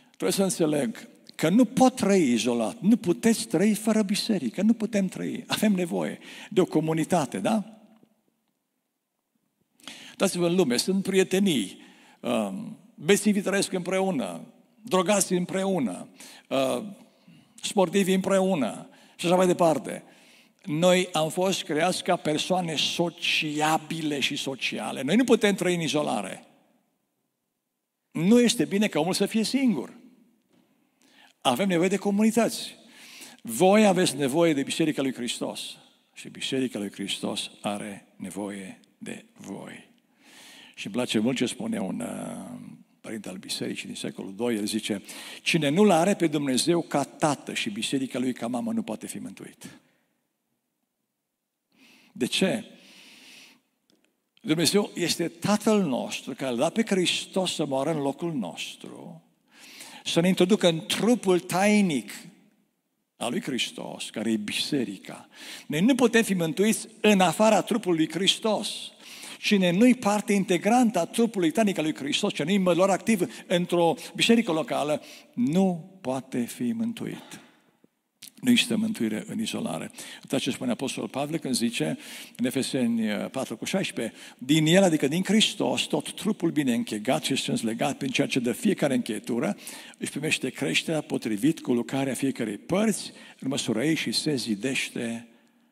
Trebuie să înțeleg că nu pot trăi izolat, nu puteți trăi fără biserică, nu putem trăi. Avem nevoie de o comunitate, da? Dați-vă în lume, sunt prietenii, uh, besivii trăiesc împreună, drogați împreună, uh, sportivi împreună și așa mai departe. Noi am fost creați ca persoane sociabile și sociale. Noi nu putem trăi în izolare. Nu este bine ca omul să fie singur. Avem nevoie de comunități. Voi aveți nevoie de Biserica lui Hristos și Biserica lui Hristos are nevoie de voi. Și îmi place mult ce spune un uh, părinte al bisericii din secolul II, el zice, cine nu-L are pe Dumnezeu ca tată și biserica lui ca mamă nu poate fi mântuit. De ce? Dumnezeu este Tatăl nostru care l-a dat pe Hristos să moară în locul nostru, să ne introducă în trupul tainic al lui Hristos, care e biserica. Noi nu putem fi mântuiți în afara trupului lui Hristos. Cine nu-i parte integrantă a trupului tanic al lui Hristos, ce nu-i mălor activ într-o biserică locală, nu poate fi mântuit. Nu există mântuire în izolare. Uitați ce spune Apostolul Pavel când zice în Efeseni 4 cu 16, din el, adică din Hristos, tot trupul bine închegat și strâns legat prin ceea ce dă fiecare încheietură, își primește creșterea potrivit cu lucrarea fiecarei părți, în măsura ei și se zidește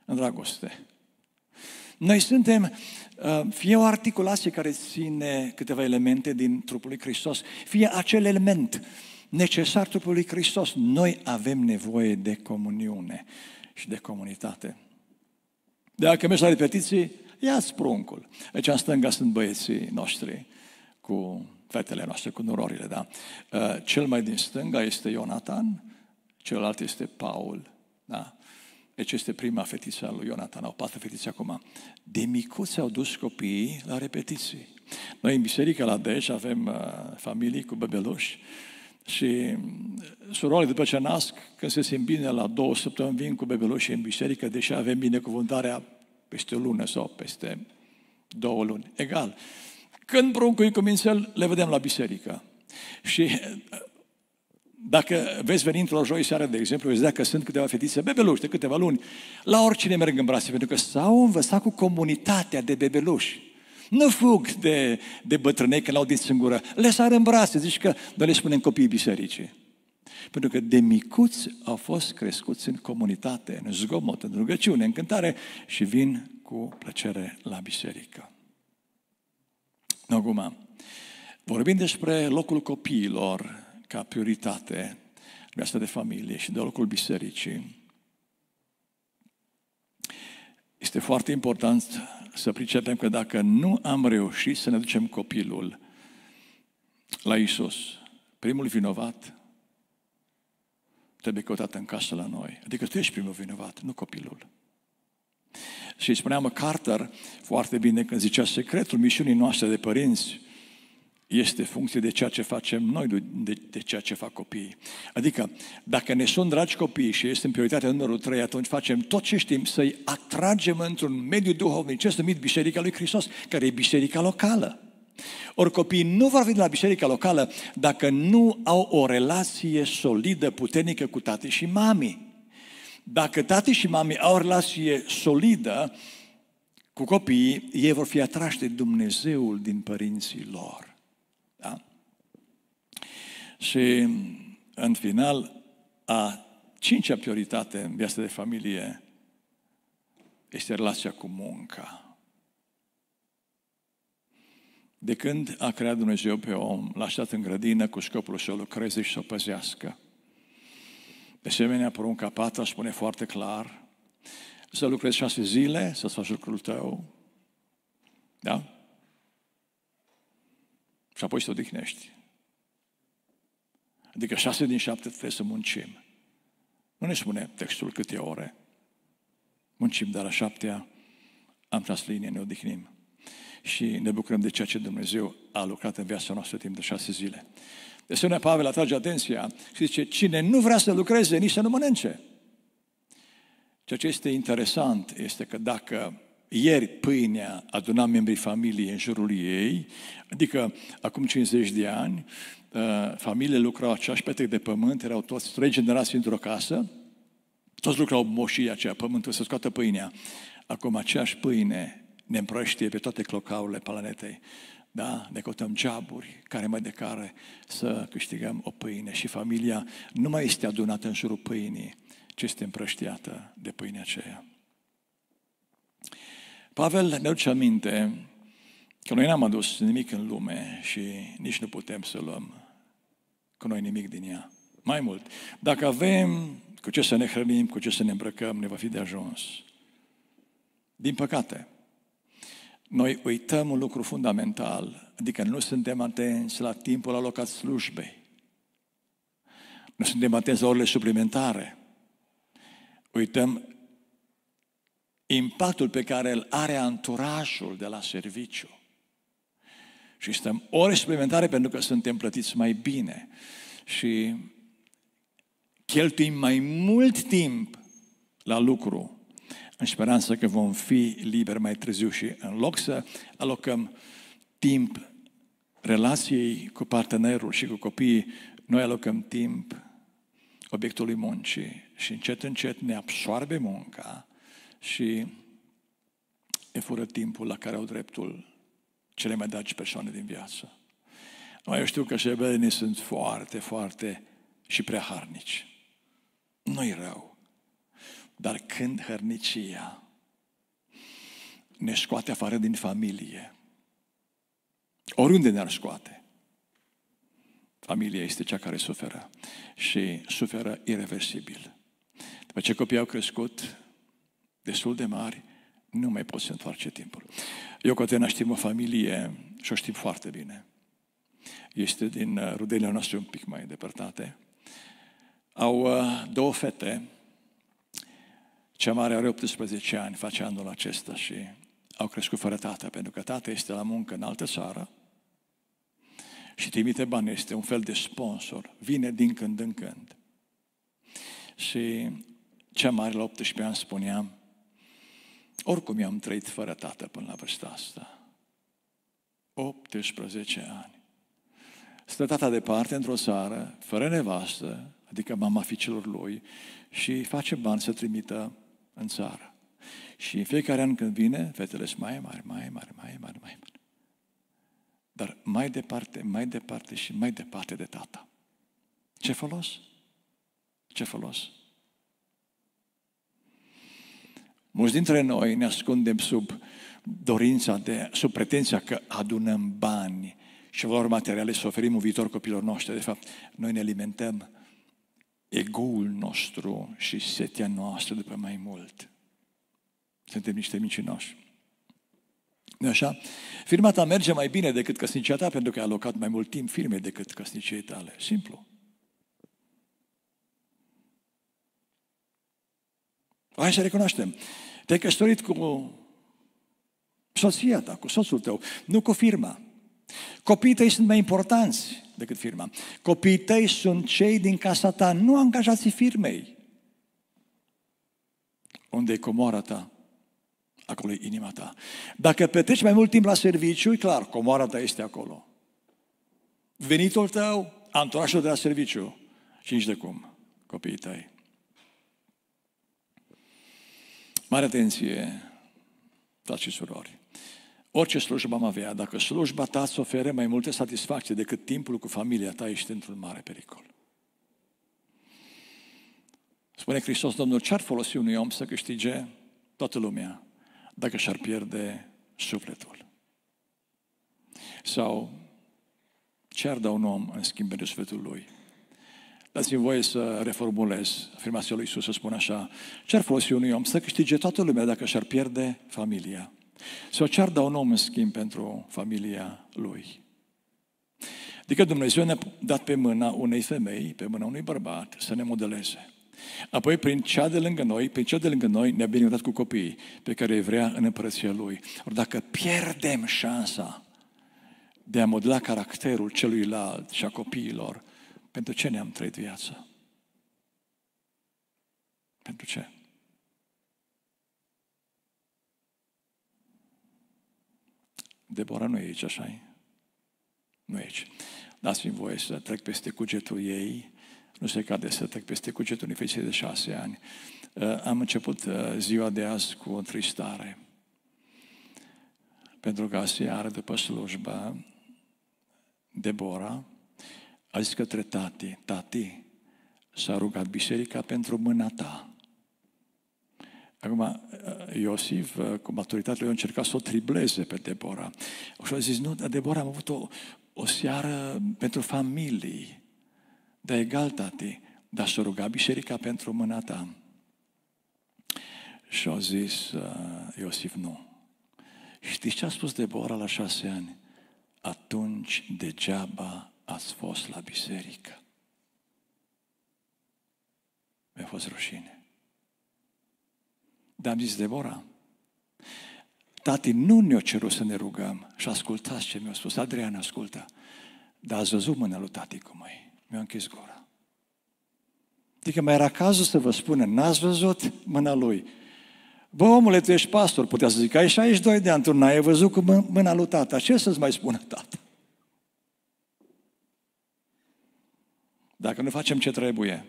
în dragoste. Noi suntem uh, fie o articulație care ține câteva elemente din trupul lui Hristos, fie acel element necesar trupului Hristos. Noi avem nevoie de comuniune și de comunitate. Dacă mergi la repetiții, ia-ți pruncul. Deci în stânga sunt băieții noștri cu fetele noastre, cu nurorile, da? Uh, cel mai din stânga este Ionatan, celălalt este Paul, da? Deci este prima fetiță a lui Ionatan, au patru fetițe acum. De micuți au dus copiii la repetiții. Noi în biserică la Dej avem uh, familii cu bebeluși Și surorile după ce nasc, când se simt bine la două săptămâni, vin cu bebelușii în biserică, deși avem binecuvântarea peste o lună sau peste două luni. Egal. Când pruncui cu mințel, le vedem la biserică. Și dacă veți veni într-o joi seară, de exemplu, veți vedea că sunt câteva fetițe bebeluși de câteva luni, la oricine merg în brațe, pentru că s-au învățat cu comunitatea de bebeluși. Nu fug de, de bătrânei că l-au din singură. Le sar în brațe, zici că noi le spunem copiii bisericii. Pentru că de micuți au fost crescuți în comunitate, în zgomot, în rugăciune, în cântare și vin cu plăcere la biserică. Acum, vorbim despre locul copiilor ca prioritate viața de familie și de locul bisericii. Este foarte important să pricepem că dacă nu am reușit să ne ducem copilul la Isus, primul vinovat trebuie căutat în casă la noi. Adică tu ești primul vinovat, nu copilul. Și spunea MacArthur foarte bine când zicea secretul misiunii noastre de părinți este funcție de ceea ce facem noi, de, de ceea ce fac copiii. Adică, dacă ne sunt dragi copiii și este în prioritatea numărul 3, atunci facem tot ce știm să-i atragem într-un mediu duhovnicesc numit Biserica lui Hristos, care e biserica locală. Ori copiii nu vor veni la biserica locală dacă nu au o relație solidă, puternică cu tati și mami. Dacă tati și mami au o relație solidă cu copiii, ei vor fi atrași de Dumnezeul din părinții lor. Da? Și în final, a cincea prioritate în viața de familie este relația cu munca. De când a creat Dumnezeu pe om, l-a așteptat în grădină cu scopul să o lucreze și să o păzească. De asemenea, porunca patra spune foarte clar să lucrezi șase zile, să-ți faci lucrul tău. Da? și apoi să te odihnești. Adică șase din șapte trebuie să muncim. Nu ne spune textul câte ore. Muncim, dar la șaptea am tras linie, ne odihnim. Și ne bucurăm de ceea ce Dumnezeu a lucrat în viața noastră timp de șase zile. De asemenea, Pavel atrage atenția și zice, cine nu vrea să lucreze, nici să nu mănânce. Ceea ce este interesant este că dacă ieri pâinea aduna membrii familiei în jurul ei, adică acum 50 de ani, uh, familiile lucrau aceeași petec de pământ, erau toți trei generații într-o casă, toți lucrau moșia aceea, pământul să scoată pâinea. Acum aceeași pâine ne împrăștie pe toate clocaurile planetei. Da? Ne căutăm geaburi care mai de care să câștigăm o pâine și familia nu mai este adunată în jurul pâinii, ci este împrăștiată de pâinea aceea. Pavel ne aduce aminte că noi n-am adus nimic în lume și nici nu putem să luăm cu noi nimic din ea. Mai mult, dacă avem cu ce să ne hrănim, cu ce să ne îmbrăcăm, ne va fi de ajuns. Din păcate, noi uităm un lucru fundamental, adică nu suntem atenți la timpul alocat slujbei. Nu suntem atenți la orele suplimentare. Uităm impactul pe care îl are anturajul de la serviciu. Și stăm ore suplimentare pentru că suntem plătiți mai bine. Și cheltuim mai mult timp la lucru în speranță că vom fi liberi mai târziu și în loc să alocăm timp relației cu partenerul și cu copiii, noi alocăm timp obiectului muncii și încet, încet ne absoarbe munca și e fură timpul la care au dreptul cele mai dragi persoane din viață. Noi eu știu că șebelenii sunt foarte, foarte și prea harnici. Nu-i rău. Dar când hărnicia ne scoate afară din familie, oriunde ne-ar scoate, familia este cea care suferă și suferă irreversibil. După ce copiii au crescut, destul de mari, nu mai poți să întoarce timpul. Eu cu Atena știm o familie și o știm foarte bine. Este din uh, rudele noastre un pic mai depărtate. Au uh, două fete. Cea mare are 18 ani, face anul acesta și au crescut fără tată, pentru că tata este la muncă în altă țară și trimite bani, este un fel de sponsor, vine din când în când. Și cea mare la 18 ani spunea, oricum i-am trăit fără tată până la vârsta asta. 18 ani. Stă tata departe într-o țară, fără nevastă, adică mama fiicelor lui, și face bani să trimită în țară. Și în fiecare an când vine, fetele sunt mai mari, mai mari, mai mari, mai mari. Dar mai departe, mai departe și mai departe de tata. Ce folos? Ce folos? Mulți dintre noi ne ascundem sub dorința de, sub pretenția că adunăm bani și valori materiale să oferim un viitor copilor noștri. De fapt, noi ne alimentăm egoul nostru și setea noastră după mai mult. Suntem niște mincinoși. nu așa? Firma ta merge mai bine decât căsnicia ta pentru că ai alocat mai mult timp firmei decât căsniciei tale. Simplu. Hai să recunoaștem. Te-ai căsătorit cu soția ta, cu soțul tău, nu cu firma. Copiii tăi sunt mai importanți decât firma. Copiii tăi sunt cei din casa ta, nu angajații firmei. Unde e comoara ta? Acolo e inima ta. Dacă petreci mai mult timp la serviciu, e clar, comoara ta este acolo. Venitul tău, anturajul de la serviciu și nici de cum, copiii tăi. Mare atenție, frați și surori. Orice slujbă am avea, dacă slujba ta îți oferă mai multe satisfacții decât timpul cu familia ta, ești într-un mare pericol. Spune Hristos, Domnul, ce-ar folosi unui om să câștige toată lumea dacă și-ar pierde sufletul? Sau ce-ar da un om în schimb de sufletul lui? Dați-mi voie să reformulez afirmația lui Iisus, să spun așa, ce-ar folosi unui om să câștige toată lumea dacă și-ar pierde familia? Sau ce-ar da un om în schimb pentru familia lui? Adică Dumnezeu ne-a dat pe mâna unei femei, pe mâna unui bărbat, să ne modeleze. Apoi, prin cea de lângă noi, prin cea de lângă noi, ne-a binecuvântat cu copiii pe care îi vrea în împărăția Lui. Ori dacă pierdem șansa de a modela caracterul celuilalt și a copiilor, pentru ce ne-am trăit viața? Pentru ce? Debora nu e aici, așa -i? Nu e aici. Dați-mi voie să trec peste cugetul ei. Nu se cade să trec peste cugetul unei fetițe de șase ani. Uh, am început uh, ziua de azi cu o tristare. Pentru că aseară, după slujba, Debora a zis către tati, tati, s-a rugat biserica pentru mâna ta. Acum, Iosif, cu maturitatea lui, a încercat să o tribleze pe Debora. Și a zis, nu, Debora, am avut o, o seară pentru familii. De egal, tati, dar să ruga biserica pentru mâna ta. Și a zis uh, Iosif, nu. Știți ce a spus Debora la șase ani? Atunci degeaba ați fost la biserică. Mi-a fost rușine. Dar am zis, Debora, tati nu ne-a cerut să ne rugăm și ascultați ce mi-a spus. Adrian, ascultă. Dar ați văzut mâna lui tati cum e. Mi-a închis gura. Adică mai era cazul să vă spună, n-ați văzut mâna lui. Bă, omule, tu ești pastor, putea să zic, ai 62 de ani, tu n-ai văzut cu mâna lui tata. Ce să-ți mai spună tata? Dacă nu facem ce trebuie,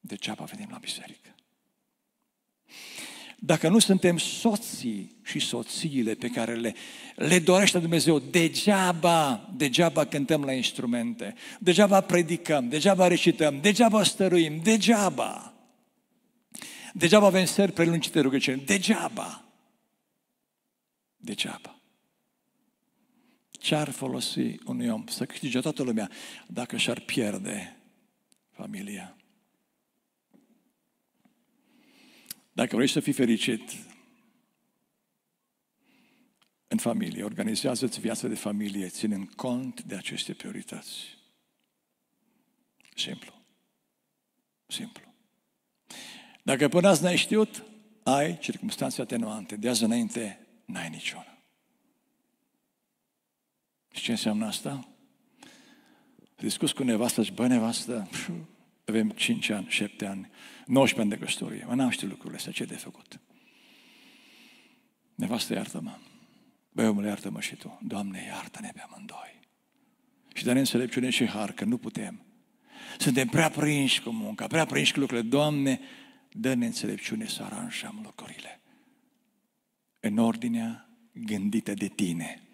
degeaba venim la biserică. Dacă nu suntem soții și soțiile pe care le, le dorește Dumnezeu, degeaba, degeaba cântăm la instrumente, degeaba predicăm, degeaba recităm, degeaba stăruim, degeaba. Degeaba avem seri prelungite rugăciuni, degeaba. Degeaba. Ce-ar folosi unui om să câștige toată lumea dacă și-ar pierde familia? Dacă vrei să fii fericit în familie, organizează-ți viața de familie, ținând cont de aceste priorități. Simplu. Simplu. Dacă până azi n-ai știut, ai circunstanțe atenuante. De azi înainte, n-ai niciuna. Și ce înseamnă asta? Discus cu nevasta și bă, nevastă, avem 5 ani, 7 ani, 19 ani de căsătorie. Mă, n-am știut lucrurile astea, ce de făcut? Nevastă, iartă-mă. Băi, omule, iartă-mă și tu. Doamne, iartă-ne pe amândoi. Și dă-ne înțelepciune și har, că nu putem. Suntem prea prinși cu munca, prea prinși cu lucrurile. Doamne, dă-ne înțelepciune să aranjăm lucrurile. În ordinea gândită de tine, nu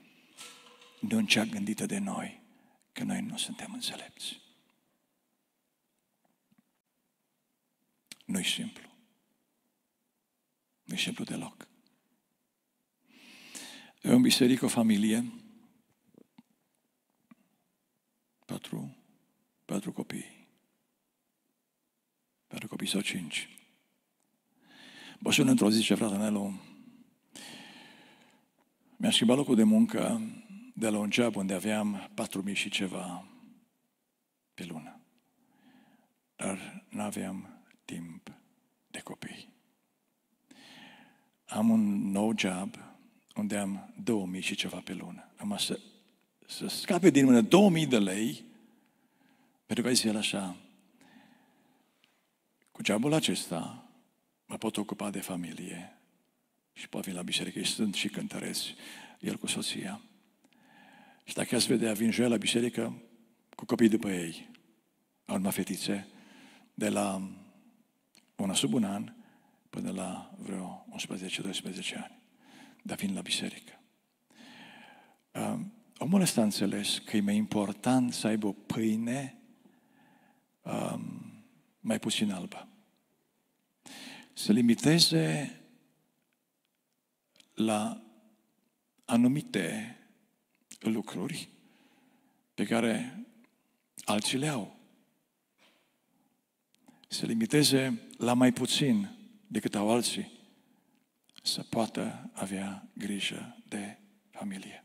în cea gândită de noi, că noi nu suntem înțelepți. Nu-i simplu. Nu-i simplu deloc. E o biserică, o familie, patru, patru copii. Patru copii sau cinci. Bă, și într-o zi ce frate Nelu, mi-a schimbat locul de muncă de la un job unde aveam patru mii și ceva pe lună. Dar nu aveam timp de copii. Am un nou job unde am 2000 și ceva pe lună. Am să, să scape din mână 2000 de lei, pentru că zis el așa, cu jobul acesta mă pot ocupa de familie și pot veni la biserică, și sunt și cântăresc, el cu soția. Și dacă ați vedea, vin joi la biserică cu copii după ei. Au urmat fetițe de la una sub un an până la vreo 11-12 ani dar vin la biserică. Um, omul ăsta a înțeles că e mai important să aibă o pâine um, mai puțin albă. Să limiteze la anumite lucruri pe care alții le au. Să limiteze la mai puțin decât au alții să poată avea grijă de familie.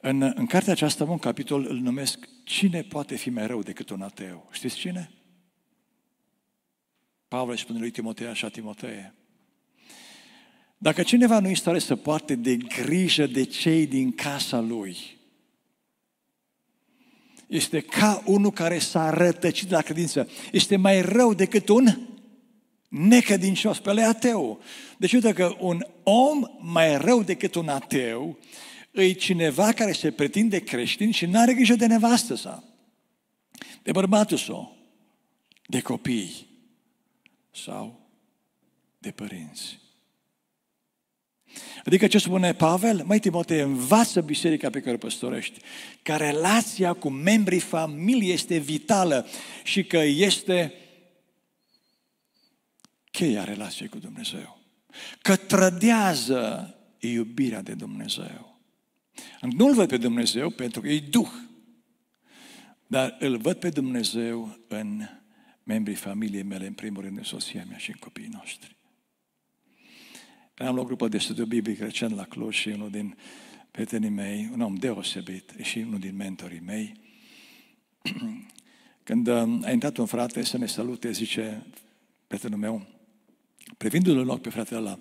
În, în cartea aceasta, un capitol îl numesc Cine poate fi mai rău decât un ateu? Știți cine? Pavel își spune lui Timotei așa, Timotee. Dacă cineva nu este să poarte de grijă de cei din casa lui, este ca unul care s-a rătăcit la credință. Este mai rău decât un necădincios, pe ateu. Deci uite că un om mai rău decât un ateu e cineva care se pretinde creștin și nu are grijă de nevastă sa, de bărbatul său, de copii sau de părinți. Adică ce spune Pavel? Mai Timotei, învață biserica pe care o păstorești, că relația cu membrii familiei este vitală și că este cheia relației cu Dumnezeu. Că trădează iubirea de Dumnezeu. Nu-L văd pe Dumnezeu pentru că e Duh, dar îl văd pe Dumnezeu în membrii familiei mele, în primul rând în soția mea și în copiii noștri. Am o grupă de studiu biblic recent la Cluj și unul din prietenii mei, un om deosebit și unul din mentorii mei, când uh, a intrat un frate să ne salute, zice prietenul meu, Privindu-l în loc pe fratele ăla,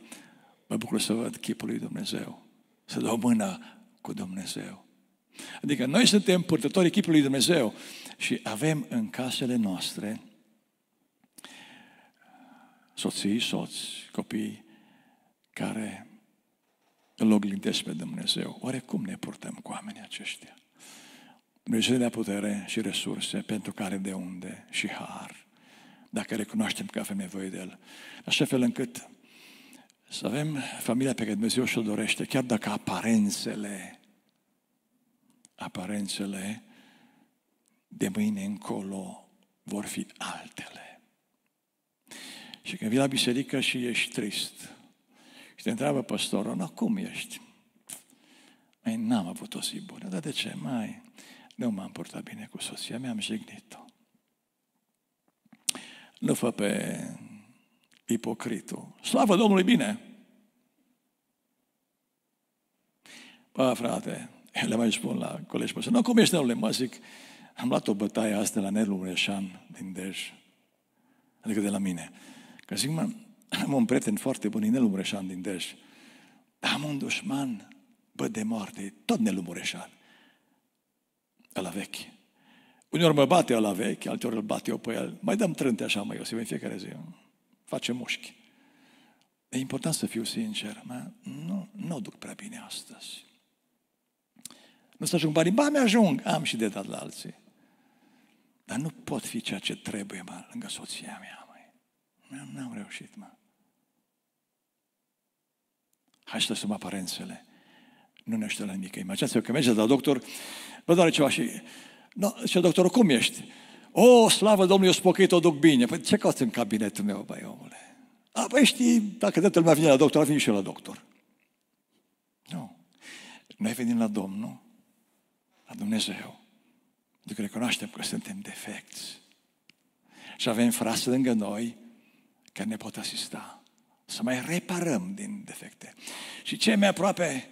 mă bucur să văd chipul lui Dumnezeu. Să dau mâna cu Dumnezeu. Adică noi suntem purtătorii chipului lui Dumnezeu și avem în casele noastre soții, soți, copii care îl oglindesc pe Dumnezeu. Oare cum ne purtăm cu oamenii aceștia? Dumnezeu ne putere și resurse pentru care de unde și har dacă recunoaștem că avem nevoie de El. Așa fel încât să avem familia pe care Dumnezeu și-o dorește, chiar dacă aparențele, aparențele de mâine încolo vor fi altele. Și când vii la biserică și ești trist și te întreabă păstorul, nu, cum ești? Mai n-am avut o zi bună. Dar de ce? Mai, nu m-am purtat bine cu soția mea, am jignit-o nu fă pe ipocritul. Slavă Domnului bine! Bă, frate, le mai spun la colegi mă nu, cum ești, Nelule? Mă zic, am luat o bătaie asta la Nelu Mureșan din Dej, adică de la mine. Că zic, mă, am un prieten foarte bun, Nelu Mureșan din Dej, dar am un dușman Bă, de moarte, tot nelumureșan. Ăla vechi. Uneori mă bate la vechi, alteori îl bate eu pe el. Mai dăm trânte așa, mai Iosif, în fiecare zi. Face mușchi. E important să fiu sincer. Mă? Nu, nu o duc prea bine astăzi. Nu să ajung bani. Ba, mi-ajung. Am și de dat la alții. Dar nu pot fi ceea ce trebuie, mă, lângă soția mea, măi. N-am reușit, mă. Hai să lăsăm aparențele. Nu ne ajută la nimic. Imaginați-vă că mergeți la doctor, vă doare ceva și... No, și doctorul, cum ești? O, slavă Domnului, eu spocăit, o duc bine. Păi ce cauți în cabinetul meu, băi, omule? A, păi știi, dacă toată lumea vine la doctor, a venit și eu la doctor. Nu. Noi venim la Domnul, la Dumnezeu, pentru că recunoaștem că suntem defecți. Și avem frase lângă noi care ne pot asista să mai reparăm din defecte. Și cei mai aproape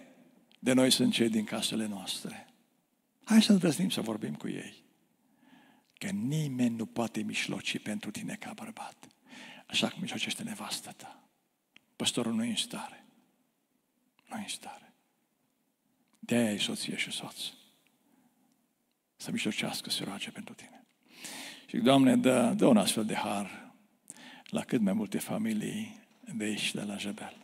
de noi sunt cei din casele noastre. Hai să îndrăznim să vorbim cu ei. Că nimeni nu poate mișloci pentru tine ca bărbat. Așa cum mijlocește nevastă ta. Păstorul nu e în stare. Nu e în stare. De-aia e soție și soț. Să mijlocească, să roage pentru tine. Și, Doamne, dă, dă un astfel de har la cât mai multe familii de aici, de la Jebel.